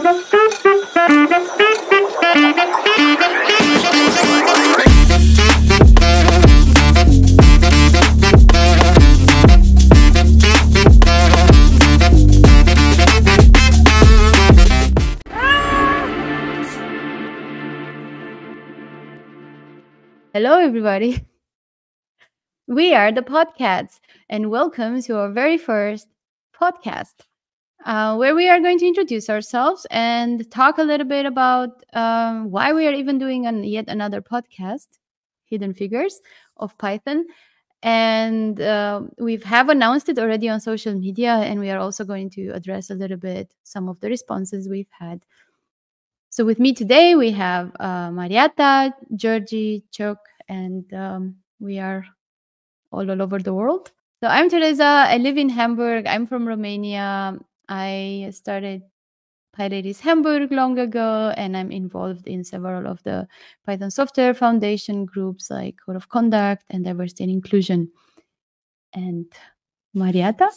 Hello, everybody. We are the Podcats, and welcome to our very first podcast, uh, where we are going to introduce ourselves and talk a little bit about um, why we are even doing an, yet another podcast, Hidden Figures of Python. And uh, we have announced it already on social media, and we are also going to address a little bit some of the responses we've had. So, with me today, we have uh, Mariatta, Georgi, Cheuk, and um, we are all, all over the world. So I'm Tereza. I live in Hamburg. I'm from Romania. I started PyLadies Hamburg long ago, and I'm involved in several of the Python Software Foundation groups like Code of Conduct and Diversity and Inclusion. And Mariatta?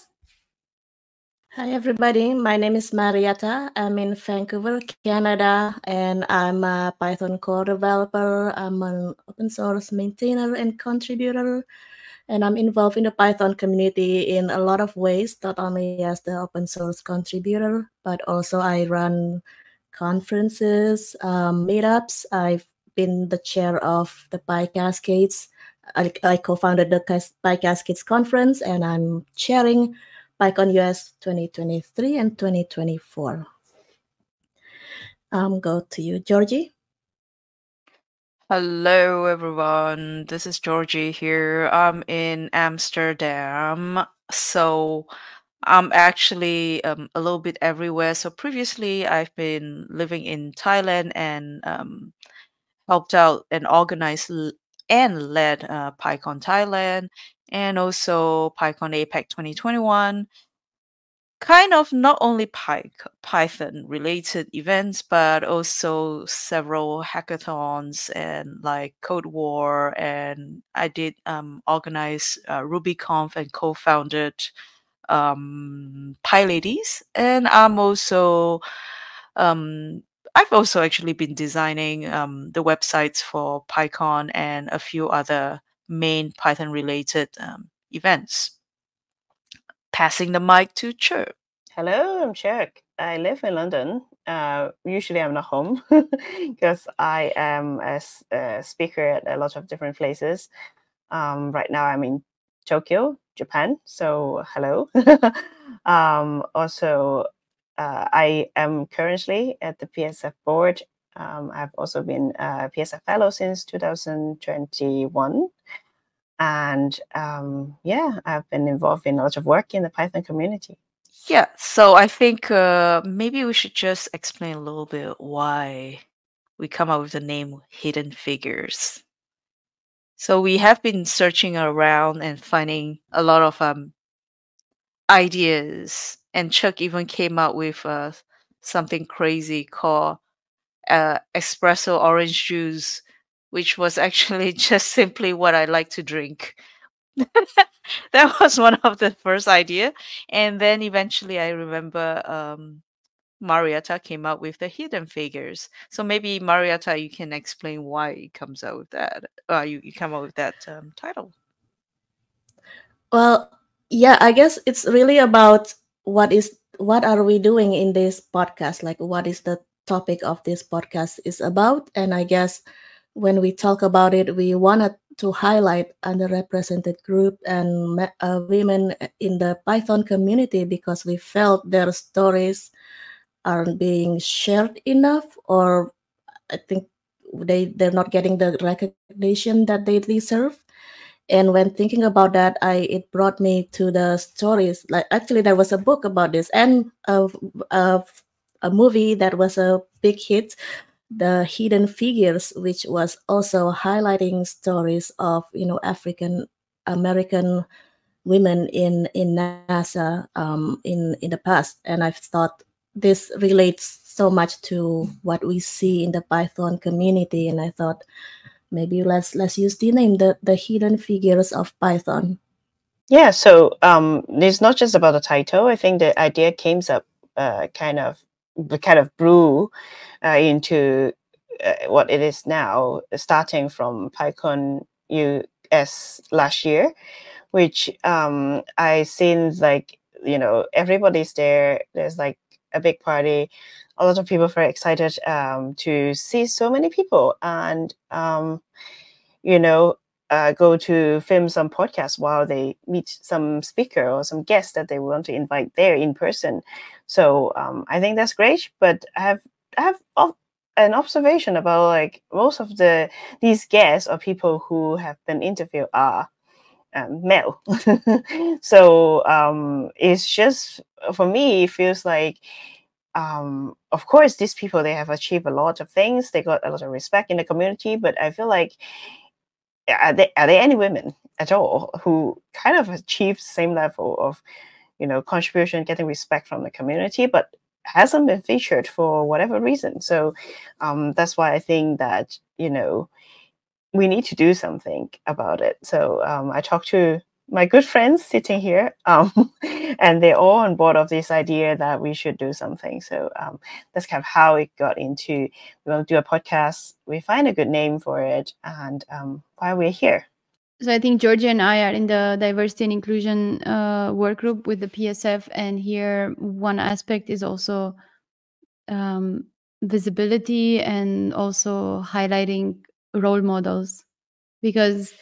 Hi, everybody. My name is Mariatta. I'm in Vancouver, Canada, and I'm a Python core developer. I'm an open source maintainer and contributor and I'm involved in the Python community in a lot of ways, not only as the open source contributor, but also I run conferences, um, meetups. I've been the chair of the PyCascades. I, I co-founded the PyCascades conference, and I'm chairing PyCon US 2023 and 2024. Um, go to you, Georgi. Hello, everyone. This is Georgi here. I'm in Amsterdam. So I'm actually um, a little bit everywhere. So previously, I've been living in Thailand and um, helped out and organized and led uh, PyCon Thailand and also PyCon APAC 2021 kind of not only Python related events, but also several hackathons and like Code War. And I did um, organize uh, RubyConf and co founded um, PyLadies. And I'm also, um, I've also actually been designing um, the websites for PyCon and a few other main Python related um, events passing the mic to Cheuk. Hello, I'm Cheuk. I live in London. Uh, usually, I'm not home because I am a, a, speaker at a lot of different places. Um, right now, I'm in Tokyo, Japan. So, hello. um, also, uh, I am currently at the PSF board. Um, I've also been a PSF fellow since 2021 and um, yeah, I've been involved in a lot of work in the Python community. Yeah, so I think uh, maybe we should just explain a little bit why we come up with the name Hidden Figures. So we have been searching around and finding a lot of um, ideas, and Cheuk even came up with uh, something crazy called uh, espresso orange juice which was actually just simply what I like to drink. that was one of the first idea, and then eventually I remember um, Mariatta came out with the hidden figures. So maybe Mariatta, you can explain why it comes out with that. Uh, you you come up with that um, title. Well, yeah, I guess it's really about what is what are we doing in this podcast? Like, what is the topic of this podcast is about? And I guess when we talk about it, we wanted to highlight underrepresented group and uh, women in the Python community because we felt their stories aren't being shared enough, or I think they they're not getting the recognition that they deserve. And when thinking about that, I it brought me to the stories. Like actually, there was a book about this and a, a, a movie that was a big hit the hidden figures which was also highlighting stories of you know african american women in in nasa um, in in the past. And i thought this relates so much to what we see in the python community. And i thought maybe let's let's use the name the the hidden figures of python. Yeah so um it's not just about the title. I think the idea came up uh, kind of kind of brew uh, into uh, what it is now, starting from PyCon US last year, which um, I seen like you know everybody's there. There's like a big party. A lot of people very excited um, to see so many people, and um, you know, uh, go to film some podcasts while they meet some speaker or some guest that they want to invite there in person. So um, I think that's great. But I have I have an observation about like most of the these guests or people who have been interviewed are um, male. so um, it's just for me, it feels like um, of course these people they have achieved a lot of things. They got a lot of respect in the community, but I feel like are there, are there any women at all who kind of achieved the same level of you know contribution getting respect from the community but hasn't been featured for whatever reason? So um, that's why i think that you know we need to do something about it. So um, i talked to my good friends sitting here, um, and they're all on board of this idea that we should do something. So um, that's kind of how it got into. We'll do a podcast. We find a good name for it, and um, why we're here. So I think Georgia and I are in the diversity and inclusion uh, work group with the PSF, and here one aspect is also um, visibility and also highlighting role models because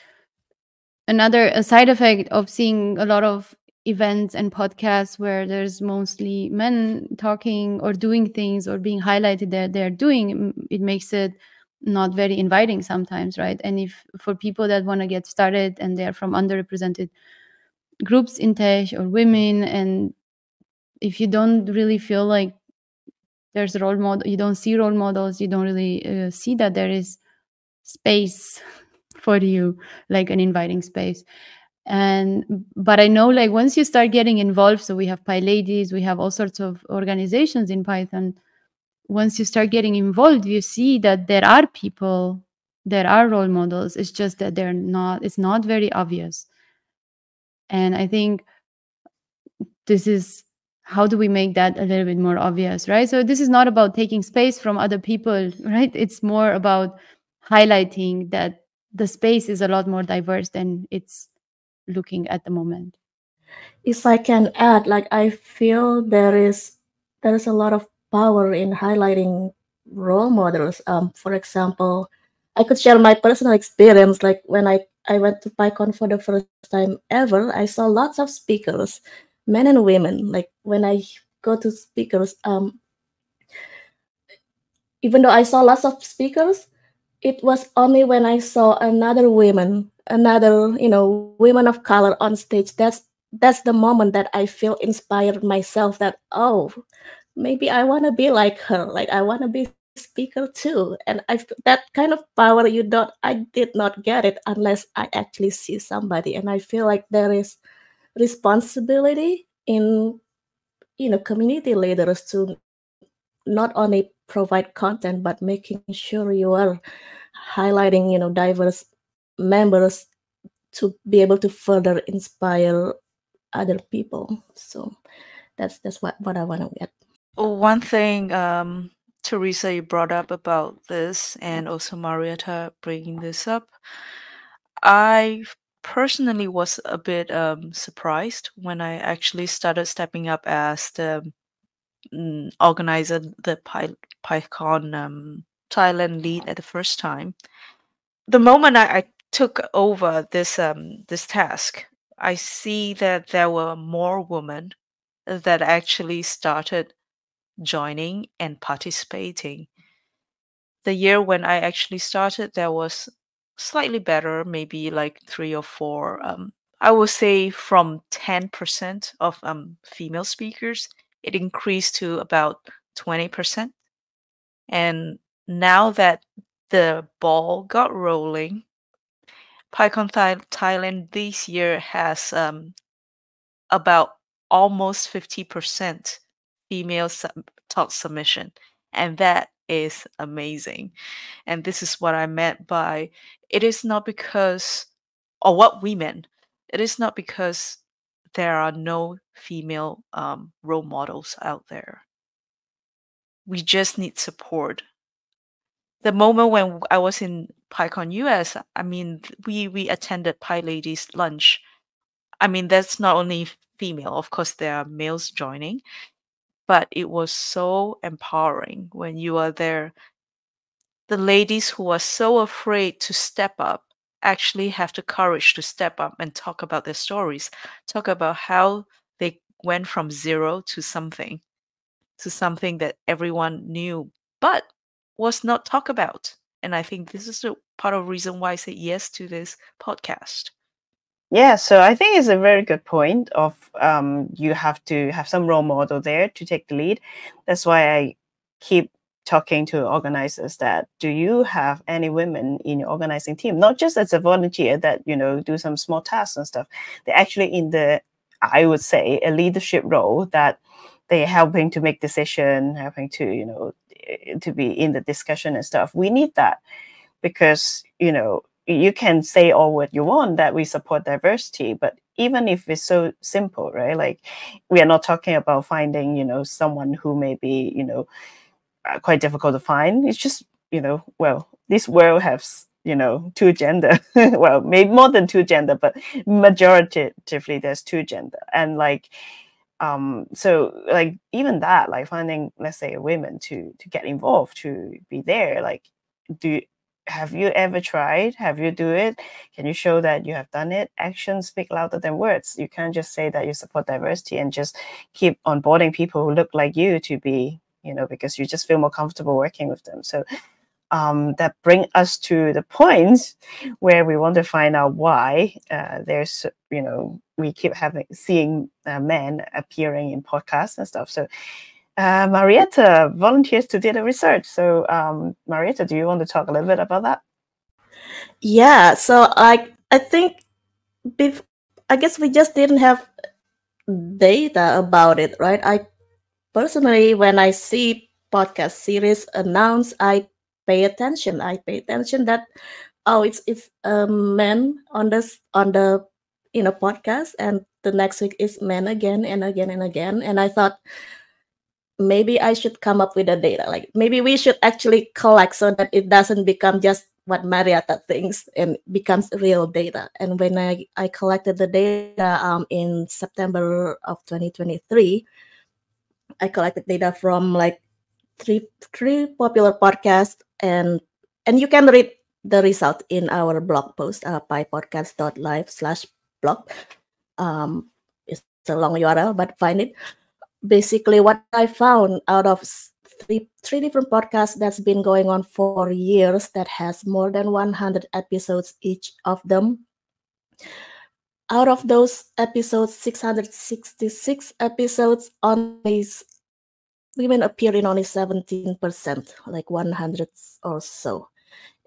another side effect of seeing a lot of events and podcasts where there's mostly men talking or doing things or being highlighted that they're doing it makes it not very inviting sometimes right? And if for people that want to get started and they're from underrepresented groups in tech or women and if you don't really feel like there's role model you don't see role models you don't really uh, see that there is space for you like an inviting space. And but i know like once you start getting involved so we have PyLadies we have all sorts of organizations in python once you start getting involved you see that there are people there are role models. It's just that they're not it's not very obvious. And i think this is how do we make that a little bit more obvious right? So this is not about taking space from other people right? It's more about highlighting that the space is a lot more diverse than it's looking at the moment. If i can add like i feel there is there is a lot of power in highlighting role models. Um, for example i could share my personal experience like when i i went to pycon for the first time ever i saw lots of speakers men and women. Like when i go to speakers um even though i saw lots of speakers it was only when I saw another woman, another, you know, women of color on stage. That's that's the moment that I feel inspired myself that, oh, maybe I want to be like her. Like I want to be a speaker too. And I that kind of power you don't I did not get it unless I actually see somebody. And I feel like there is responsibility in you know community leaders to not only provide content but making sure you are highlighting you know diverse members to be able to further inspire other people. So that's that's what what i want to get one thing um tereza you brought up about this and also mariatta bringing this up i personally was a bit um, surprised when i actually started stepping up as the mm, organizer the Py- pycon um, thailand lead at the first time. The moment I, I took over this um this task i see that there were more women that actually started joining and participating. The year when i actually started there was slightly better maybe like three or four um, i would say from 10% of um, female speakers it increased to about 20% and now that the ball got rolling, PyCon Thailand this year has um, about almost 50% female sub- talk submission. And that is amazing. And this is what I meant by it is not because, or what we meant, it is not because there are no female um, role models out there we just need support. The moment when I was in PyCon US, I mean, we we attended PyLadies lunch. I mean, that's not only female, of course, there are males joining, but it was so empowering when you are there. The ladies who are so afraid to step up actually have the courage to step up and talk about their stories, talk about how they went from zero to something to something that everyone knew but was not talked about. And I think this is a part of the reason why I said yes to this podcast. Yeah, so I think it's a very good point of um, you have to have some role model there to take the lead. That's why I keep talking to organizers that do you have any women in your organizing team not just as a volunteer that you know do some small tasks and stuff they're actually in the i would say a leadership role that they're helping to make decision helping to you know eh, to be in the discussion and stuff. We need that because you know you can say all what you want that we support diversity but even if it's so simple right? Like we are not talking about finding you know someone who may be you know uh, quite difficult to find. It's just you know well this world has you know two gender well maybe more than two gender but majoritatively there's two gender. And like um so like even that like finding let's say women to to get involved to be there like do have you ever tried? Have you do it? Can you show that you have done it? Actions speak louder than words. You can't just say that you support diversity and just keep onboarding people who look like you to be you know because you just feel more comfortable working with them. So um, that bring us to the point where we want to find out why uh, there's you know we keep having seeing uh, men appearing in podcasts and stuff. So uh, mariatta volunteers to do the research. So um, mariatta do you want to talk a little bit about that? Yeah so i i think bef- i guess we just didn't have data about it right? I personally when i see podcast series announced i pay attention. I pay attention that oh, it's it's a man on this on the you a podcast, and the next week is men again and again and again. And I thought maybe I should come up with a data. Like maybe we should actually collect so that it doesn't become just what Mariatta thinks and becomes real data. And when I, I collected the data um, in September of 2023, I collected data from like three three popular podcasts and and you can read the result in our blog post uh, pypodcats.live slash blog um, it's a long url but find it basically what i found out of three three different podcasts that's been going on for years that has more than 100 episodes each of them out of those episodes 666 episodes on these women appear in only 17%, like 100 or so.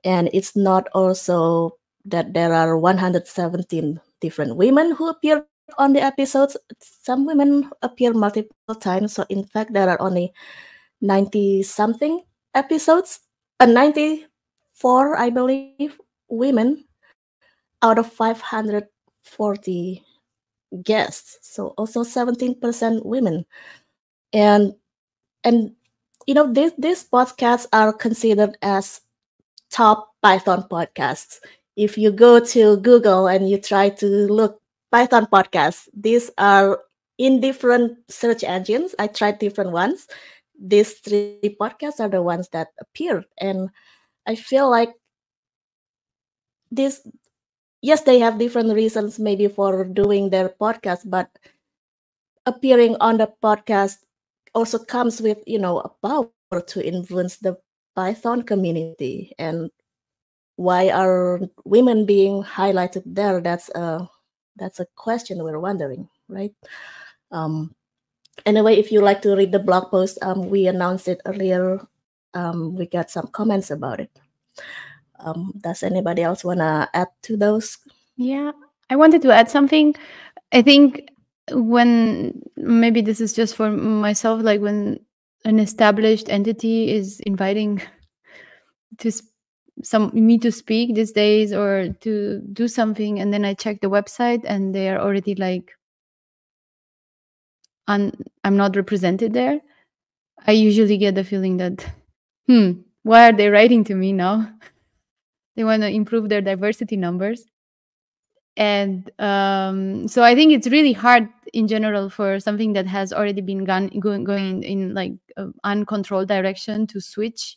And it's not also that there are 117 different women who appear on the episodes. Some women appear multiple times. So, in fact, there are only 90 something episodes, uh, 94, I believe, women out of 540 guests. So, also 17% women. And and you know these these podcasts are considered as top python podcasts if you go to google and you try to look python podcasts these are in different search engines. I tried different ones. These three podcasts are the ones that appeared and i feel like this yes they have different reasons maybe for doing their podcast but appearing on the podcast also comes with you know a power to influence the python community. And why are women being highlighted there? That's a that's a question we're wondering right? Um anyway if you like to read the blog post um we announced it earlier. Um we got some comments about it. Um does anybody else want to add to those? Yeah i wanted to add something. I think when maybe this is just for myself like when an established entity is inviting to some me to speak these days or to do something and then i check the website and they are already like un, i'm not represented there I usually get the feeling that, hmm, why are they writing to me now? they want to improve their diversity numbers. And um, so I think it's really hard in general for something that has already been gone, going, going in like uncontrolled direction to switch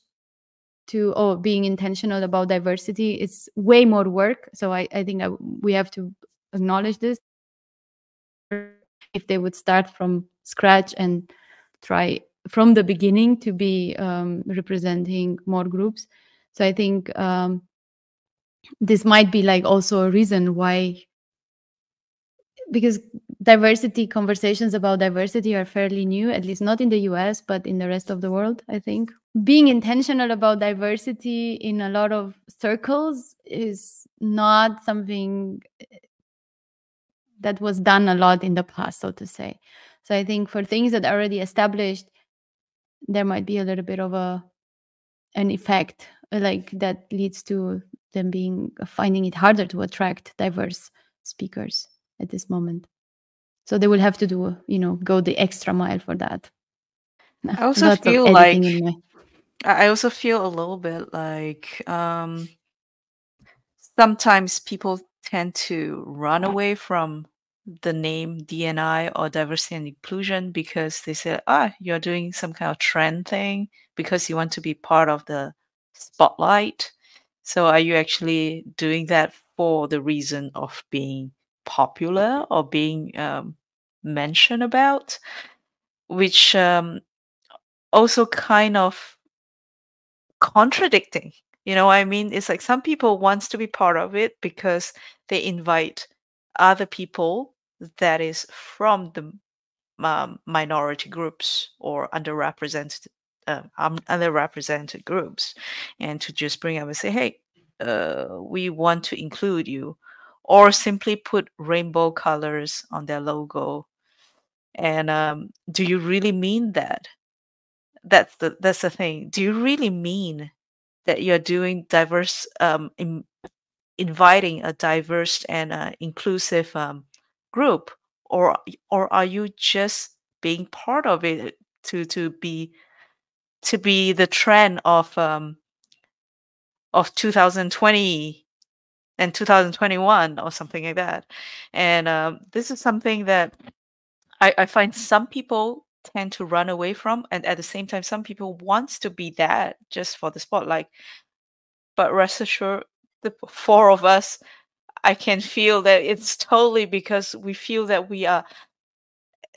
to oh being intentional about diversity it's way more work. So i, I think I, we have to acknowledge this. If they would start from scratch and try from the beginning to be um, representing more groups. So i think um, this might be like also a reason why because diversity conversations about diversity are fairly new at least not in the us but in the rest of the world i think being intentional about diversity in a lot of circles is not something eh, that was done a lot in the past so to say. So i think for things that are already established there might be a little bit of a an effect uh, like that leads to them being finding it harder to attract diverse speakers at this moment. So they will have to do you know go the extra mile for that. I also feel like I also feel a little bit like um, sometimes people tend to run away from the name DNI or diversity and inclusion because they say, ah, you're doing some kind of trend thing because you want to be part of the spotlight. So are you actually doing that for the reason of being popular or being um, mentioned about? Which um, also kind of contradicting you know i mean? It's like some people wants to be part of it because they invite other people that is from the um, minority groups or underrepresented um, underrepresented groups and to just bring up and say hey uh, we want to include you or simply put rainbow colors on their logo. And um, do you really mean that that's the that's the thing. Do you really mean that you're doing diverse, um, in, inviting a diverse and uh, inclusive um, group, or or are you just being part of it to to be to be the trend of um, of 2020 and 2021 or something like that? And um, this is something that I, I find some people tend to run away from and at the same time some people wants to be that just for the spotlight but rest assured the four of us i can feel that it's totally because we feel that we are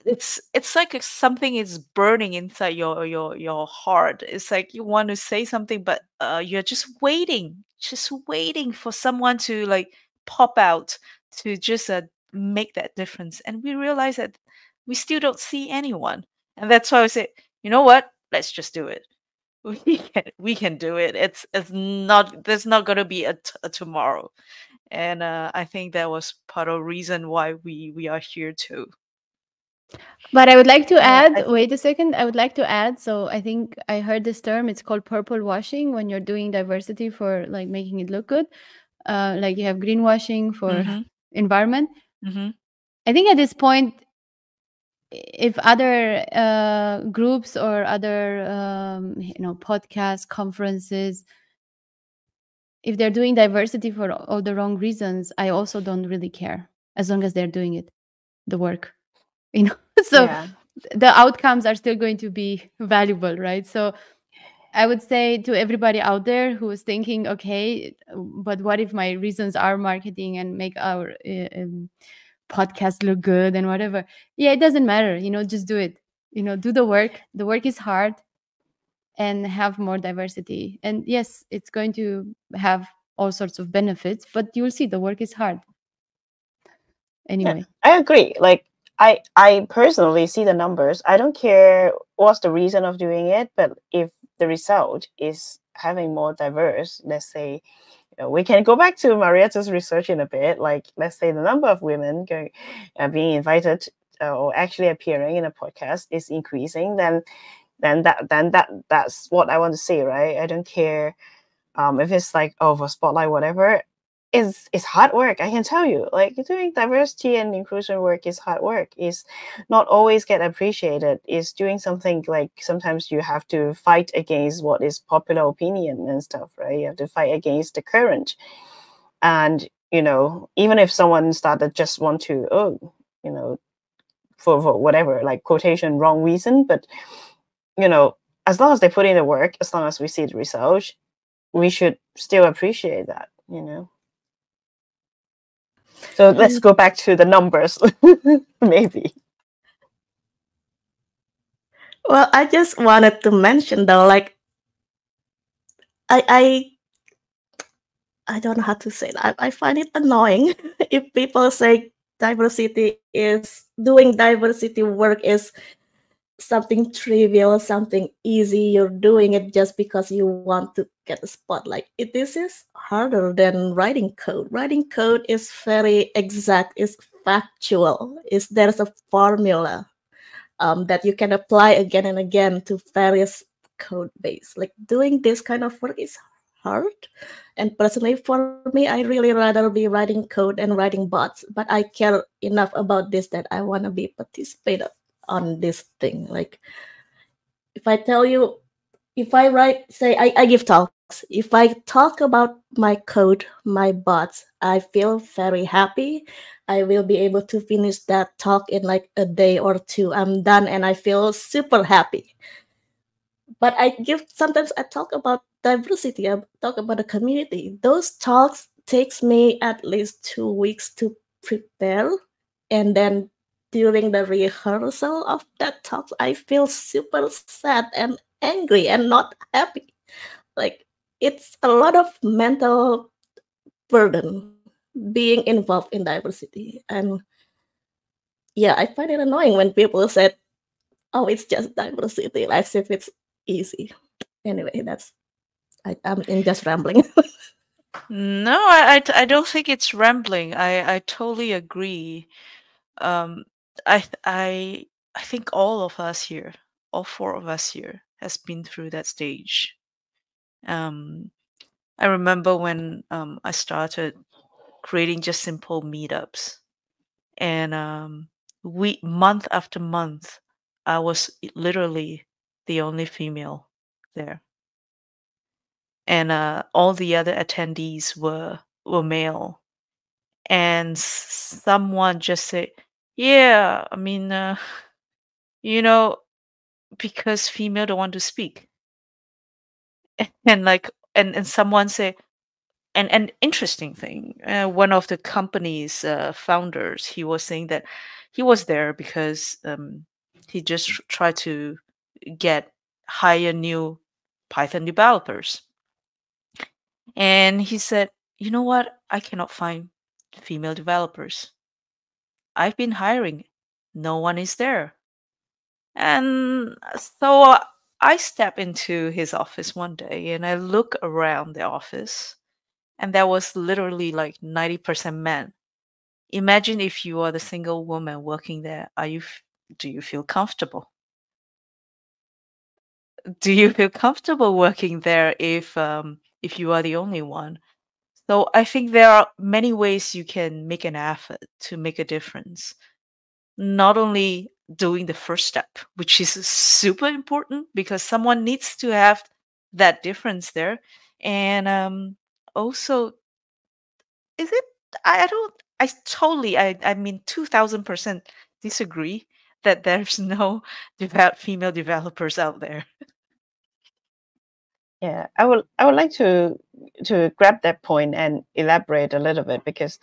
it's it's like something is burning inside your your your heart. It's like you want to say something but uh, you're just waiting just waiting for someone to like pop out to just uh, make that difference. And we realize that we still don't see anyone and that's why I say, you know what? Let's just do it. We can, we can do it. It's it's not there's not gonna be a, tomorrow, and uh, I think that was part of the reason why we we are here too. But I would like to add, yeah, wait a second, I would like to add. So I think I heard this term, it's called purple washing when you're doing diversity for like making it look good. Uh, like you have greenwashing for mm-hmm. environment. Mm-hmm. I think at this point, if other uh, groups or other um, you know podcasts conferences if they're doing diversity for all the wrong reasons i also don't really care as long as they're doing it the work you know so yeah. the outcomes are still going to be valuable right so i would say to everybody out there who is thinking okay but what if my reasons are marketing and make our uh, um, podcast look good and whatever. Yeah it doesn't matter you know just do it. You know do the work. The work is hard and have more diversity. And yes it's going to have all sorts of benefits but you'll see the work is hard. Anyway. Yeah, i agree. Like i i personally see the numbers. I don't care what's the reason of doing it but if the result is having more diverse let's say we can go back to Mariatta's research in a bit. Like, let's say the number of women going, uh, being invited uh, or actually appearing in a podcast is increasing, then then that then that that's what I want to see, right? I don't care um, if it's like oh for spotlight whatever. Is is hard work. I can tell you, like doing diversity and inclusion work is hard work. Is not always get appreciated. Is doing something like sometimes you have to fight against what is popular opinion and stuff, right? You have to fight against the current, and you know, even if someone started just want to, oh, you know, for, for whatever like quotation wrong reason, but you know, as long as they put in the work, as long as we see the results, we should still appreciate that, you know. So mm-hmm. let's go back to the numbers, maybe. Well, I just wanted to mention though, like I I I don't know how to say that. I find it annoying if people say diversity is doing diversity work is something trivial, something easy. You're doing it just because you want to get a spotlight. It, this is harder than writing code. Writing code is very exact, is factual. Is there's a formula um, that you can apply again and again to various code base. Like doing this kind of work is hard. And personally, for me, I really rather be writing code and writing bots. But I care enough about this that I want to be participated on this thing. Like if I tell you, if I write, say I, I give talks, if I talk about my code, my bots, I feel very happy. I will be able to finish that talk in like a day or two. I'm done and I feel super happy. But I give sometimes I talk about diversity, I talk about the community. Those talks takes me at least two weeks to prepare and then during the rehearsal of that talk, I feel super sad and angry and not happy. Like it's a lot of mental burden being involved in diversity. And yeah, I find it annoying when people said, oh, it's just diversity, as if it's easy. Anyway, that's I, I'm in just rambling. no, I, I, I don't think it's rambling. I, I totally agree. Um, I I I think all of us here, all four of us here, has been through that stage. Um, I remember when um, I started creating just simple meetups, and um, we month after month, I was literally the only female there, and uh, all the other attendees were were male, and someone just said yeah, I mean, uh, you know, because female don't want to speak. And like and and someone say and an interesting thing, uh, one of the company's uh, founders, he was saying that he was there because um, he just tried to get hire new Python developers. And he said, you know what? I cannot find female developers. I've been hiring. No one is there. And so I step into his office one day and I look around the office, and there was literally like 90% men. Imagine if you are the single woman working there. Are you do you feel comfortable? Do you feel comfortable working there if um, if you are the only one? So I think there are many ways you can make an effort to make a difference. Not only doing the first step, which is super important because someone needs to have that difference there. And um, also, is it? I, I don't. I totally. I. I mean, two thousand percent disagree that there's no develop, female developers out there. Yeah, I would I would like to to grab that point and elaborate a little bit because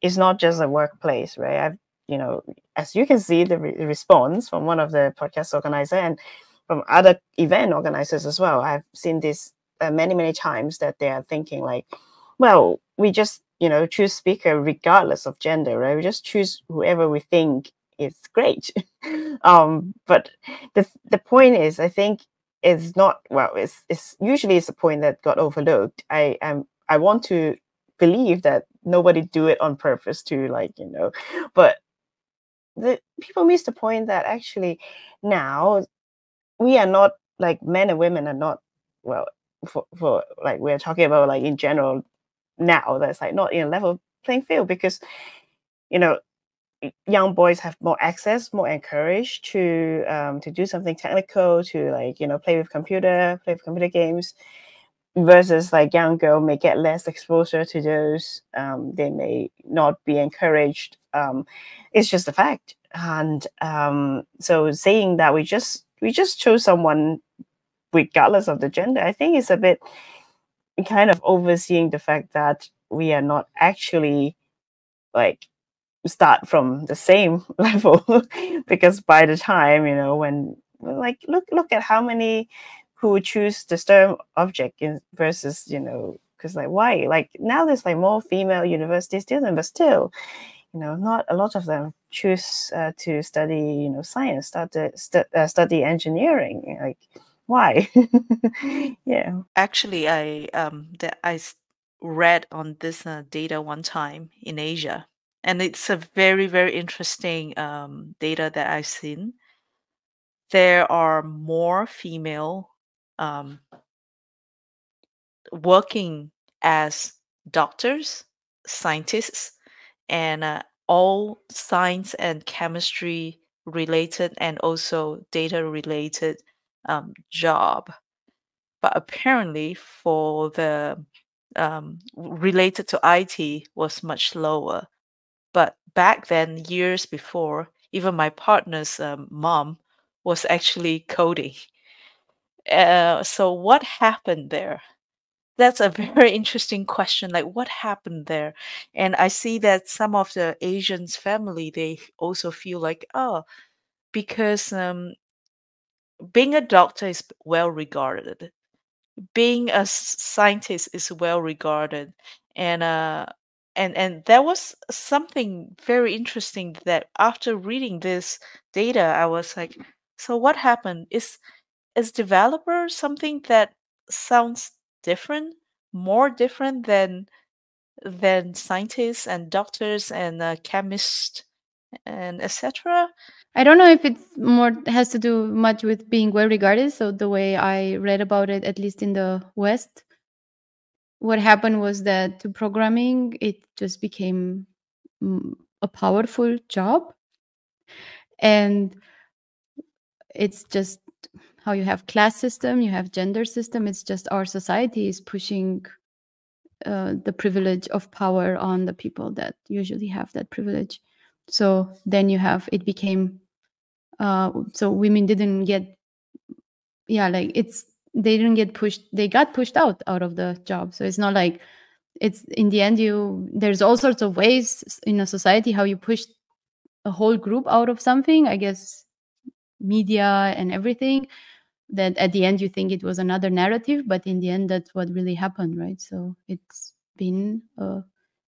it's not just a workplace, right? I've you know, as you can see, the re- response from one of the podcast organizer and from other event organizers as well. I've seen this uh, many many times that they are thinking like, well, we just you know choose speaker regardless of gender, right? We just choose whoever we think is great. um, but the the point is, I think is not well it's, it's usually it's a point that got overlooked i am i want to believe that nobody do it on purpose to like you know but the people miss the point that actually now we are not like men and women are not well for, for like we're talking about like in general now that's like not in a level playing field because you know young boys have more access more encouraged to um, to do something technical to like you know play with computer play with computer games versus like young girl may get less exposure to those um, they may not be encouraged um, it's just a fact. And um, so saying that we just we just chose someone regardless of the gender i think is a bit kind of overseeing the fact that we are not actually like start from the same level. Because by the time you know when like look look at how many who choose the STEM object in, versus you know because like why? Like now there's like more female university students but still you know not a lot of them choose uh, to study you know science start to st- uh, study engineering like why? Yeah. Actually i um that i read on this uh, data one time in asia and it's a very very interesting um, data that i've seen. There are more female um, working as doctors scientists and uh, all science and chemistry related and also data related um, job but apparently for the um, related to it was much lower but back then, years before, even my partner's um, mom was actually coding. Uh, so what happened there? That's a very interesting question. Like, what happened there? And I see that some of the Asians family they also feel like, oh, because um, being a doctor is well regarded, being a scientist is well regarded, and uh, and and there was something very interesting that after reading this data i was like so what happened is is developer something that sounds different more different than than scientists and doctors and uh, chemists and etc i don't know if it's more has to do much with being well regarded so the way i read about it at least in the west what happened was that to programming it just became mm, a powerful job. And it's just how you have class system you have gender system. It's just our society is pushing uh, the privilege of power on the people that usually have that privilege. So then you have it became uh, so women didn't get yeah like it's they didn't get pushed they got pushed out out of the job. So it's not like it's in the end you there's all sorts of ways in a society how you push a whole group out of something i guess media and everything that at the end you think it was another narrative but in the end that's what really happened right so it's been a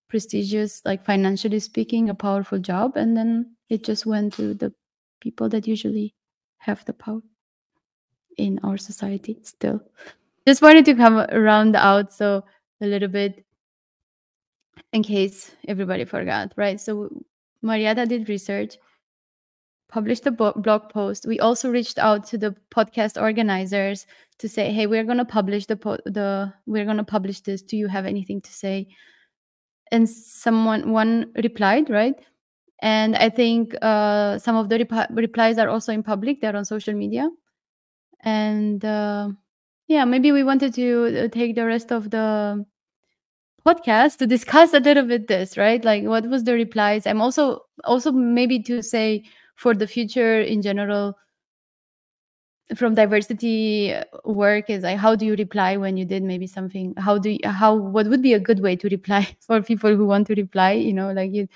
prestigious like financially speaking a powerful job and then it just went to the people that usually have the power in our society still. Just wanted to come around out so a little bit in case everybody forgot, right? So Mariatta did research, published a blog post. We also reached out to the podcast organizers to say, "Hey, we're going to publish the the we're going to publish this. Do you have anything to say?" And someone one replied, right? And I think uh, some of the rep- replies are also in public. They're on social media and uh, yeah maybe we wanted to uh, take the rest of the podcast to discuss a little bit this right like what was the replies i'm also also maybe to say for the future in general from diversity uh, work is like how do you reply when you did maybe something? How do you how what would be a good way to reply for people who want to reply? You know like you,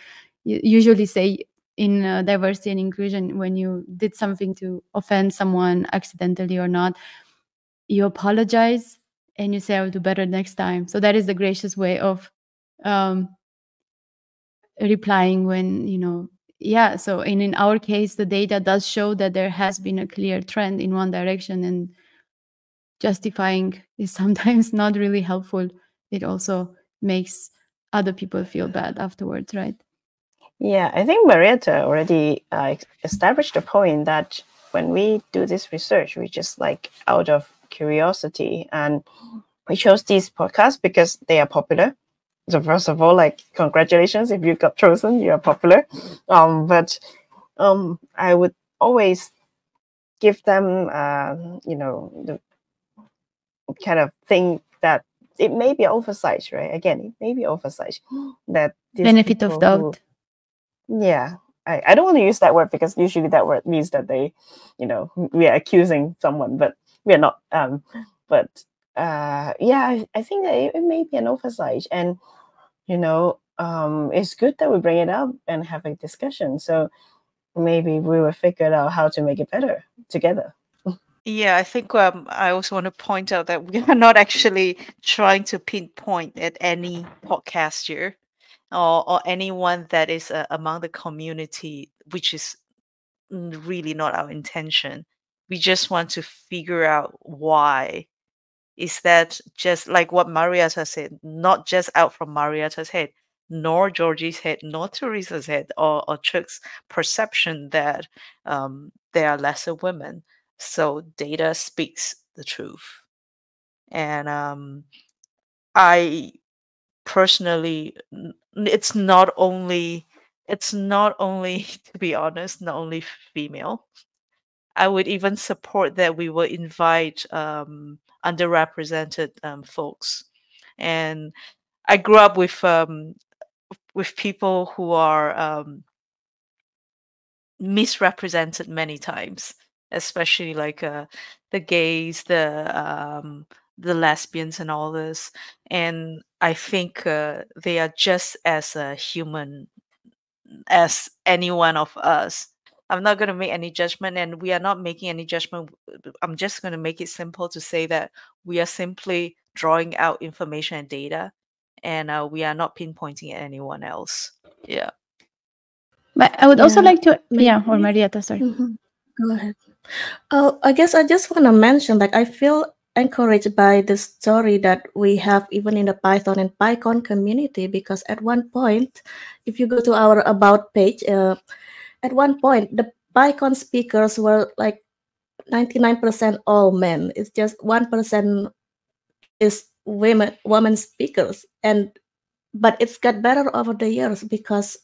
you usually say in uh, diversity and inclusion when you did something to offend someone accidentally or not you apologize and you say i'll do better next time. So that is the gracious way of um, replying when you know yeah so in in our case the data does show that there has been a clear trend in one direction and justifying is sometimes not really helpful. It also makes other people feel bad afterwards right? Yeah, I think Mariatta already uh, established the point that when we do this research, we just like out of curiosity and we chose these podcasts because they are popular so first of all, like congratulations if you got chosen, you're popular. Um, but um, I would always give them, uh, you know, the kind of thing that it may be oversight, right? Again, it may be oversight that benefit of doubt. Who, yeah, I, I don't want to use that word because usually that word means that they, you know, we are accusing someone, but we are not. Um, but uh, yeah, I, think that it, it may be an oversight, and you know, um, it's good that we bring it up and have a discussion. So maybe we will figure out how to make it better together. Yeah, I think um, I also want to point out that we are not actually trying to pinpoint at any podcaster or, or anyone that is uh, among the community, which is really not our intention. We just want to figure out why. Is that just like what Mariatta said, not just out from Mariatta's head, nor Georgi's head, nor Tereza's head, or, or Cheuk's perception that um, there are lesser women. So data speaks the truth. And um, I personally it's not only it's not only to be honest not only female i would even support that we will invite um, underrepresented um, folks. And i grew up with um, with people who are um, misrepresented many times especially like uh, the gays the um, the lesbians and all this. And i think uh, they are just as a human as any one of us i'm not going to make any judgment and we are not making any judgment. I'm just going to make it simple to say that we are simply drawing out information and data and uh, we are not pinpointing at anyone else. Yeah. But i would yeah. also like to yeah or mariatta sorry. Mm-hmm. go ahead. Oh i guess i just want to mention like i feel encouraged by the story that we have even in the Python and PyCon community because at one point, if you go to our about page, uh, at one point the PyCon speakers were like 99% all men. It's just 1% is women women speakers and but it's got better over the years because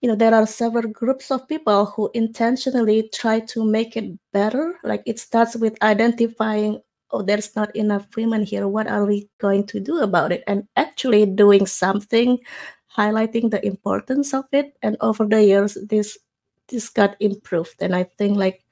you know there are several groups of people who intentionally try to make it better like it starts with identifying oh, there's not enough women here. What are we going to do about it? And actually doing something, highlighting the importance of it. And over the years, this this got improved. And I think like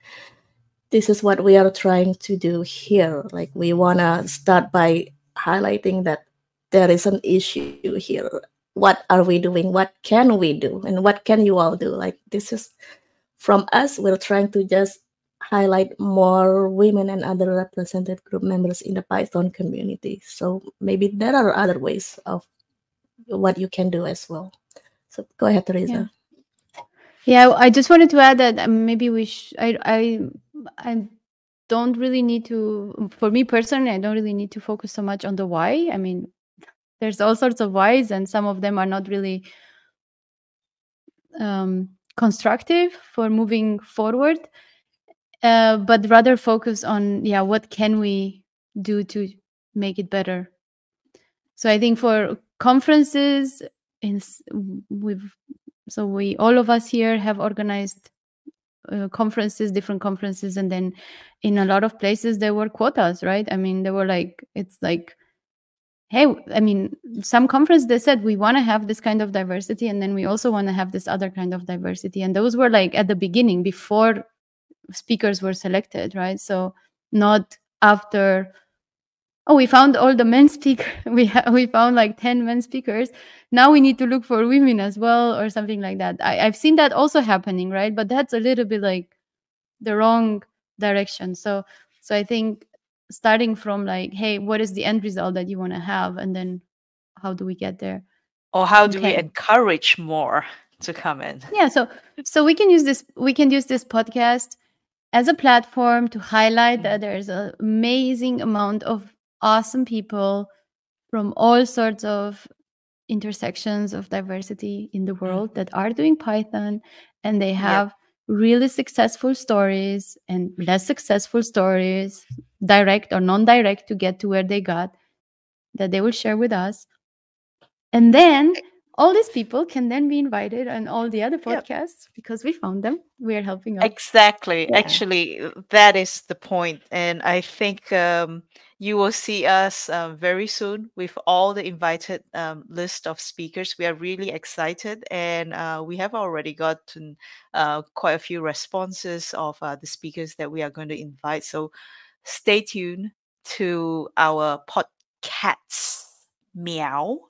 this is what we are trying to do here. Like we wanna start by highlighting that there is an issue here. What are we doing? What can we do? And what can you all do? Like this is from us, we're trying to just highlight more women and other represented group members in the Python community. So maybe there are other ways of what you can do as well. So go ahead, Tereza. Yeah, yeah I just wanted to add that um, maybe we sh- I I I don't really need to for me personally I don't really need to focus so much on the why. I mean, there's all sorts of whys and some of them are not really um constructive for moving forward uh, but rather focus on yeah what can we do to make it better so i think for conferences in we've so we all of us here have organized uh, conferences different conferences and then in a lot of places there were quotas right i mean there were like it's like hey i mean some conference they said we want to have this kind of diversity and then we also want to have this other kind of diversity and those were like at the beginning before speakers were selected, right? So not after oh we found all the men speak we ha- we found like 10 men speakers. Now we need to look for women as well or something like that. I- i've seen that also happening right? But that's a little bit like the wrong direction. So so i think starting from like hey what is the end result that you want to have? And then how do we get there? Or how do okay. we encourage more to come in? Yeah so so we can use this we can use this podcast as a platform to highlight that mm-hmm. there's an amazing amount of awesome people from all sorts of intersections of diversity in the mm-hmm. world that are doing Python and they have yeah. really successful stories and less successful stories, direct or non direct, to get to where they got that they will share with us. And then all these people can then be invited on all the other Yep. podcasts because we found them. We are helping out. Exactly. Yeah. Actually, that is the point. And I think um, you will see us um, very soon with all the invited um, list of speakers. We are really excited. And uh, we have already gotten uh, quite a few responses of uh, the speakers that we are going to invite. So stay tuned to our podcasts. Meow.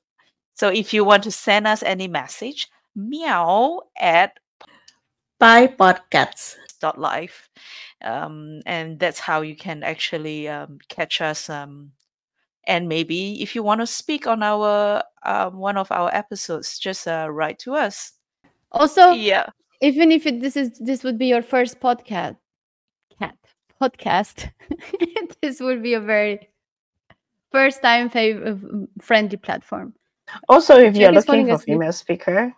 So if you want to send us any message, meow at pypodcats. dot live um, and that's how you can actually um, catch us um, and maybe if you want to speak on our um, one of our episodes just uh, write to us Also, yeah even if it, this is this would be your first podcast, cat podcast, this would be a very first time fav- friendly platform. Also, if you're Jack looking for asleep. female speaker,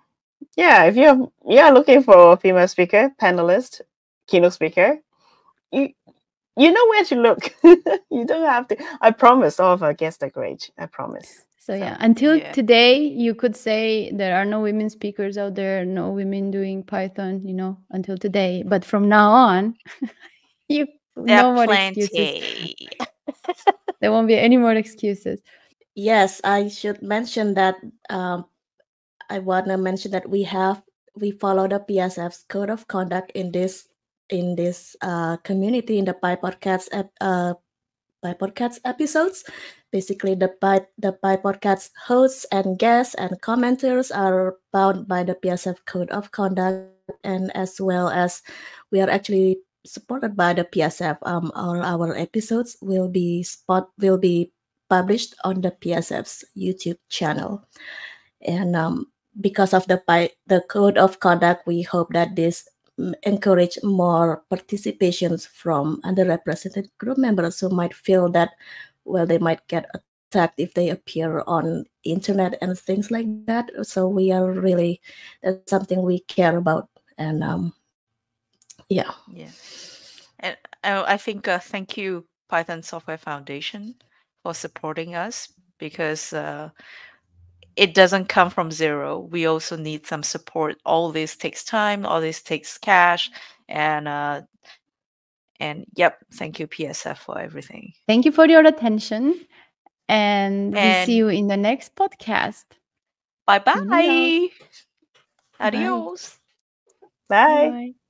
yeah, if you're you're looking for a female speaker, panelist, keynote speaker, you you know where to look. you don't have to. I promise, all of our guests are great. I promise. So So, yeah, until yeah. today, you could say there are no women speakers out there, no women doing Python, you know, until today. But from now on, you there no more plenty excuses. There won't be any more excuses. Yes, I should mention that um, I want to mention that we have we follow the PSF's code of conduct in this in this uh, community in the PyPodcats uh, PyPodcats episodes. Basically, the Pi the PyPodcats hosts and guests and commenters are bound by the PSF code of conduct, and as well as we are actually supported by the PSF. Um, all our episodes will be spot will be published on the PSF's YouTube channel. And um, because of the the code of conduct, we hope that this encourage more participations from underrepresented group members who might feel that well they might get attacked if they appear on internet and things like that. So we are really that's something we care about and um, yeah. yeah and uh, i think uh, thank you python software foundation for supporting us because uh, it doesn't come from zero we also need some support all this takes time all this takes cash and uh and yep thank you psf for everything Thank you for your attention. And we see you in the next podcast. bye Tune it bye Bye. adios Bye. Bye.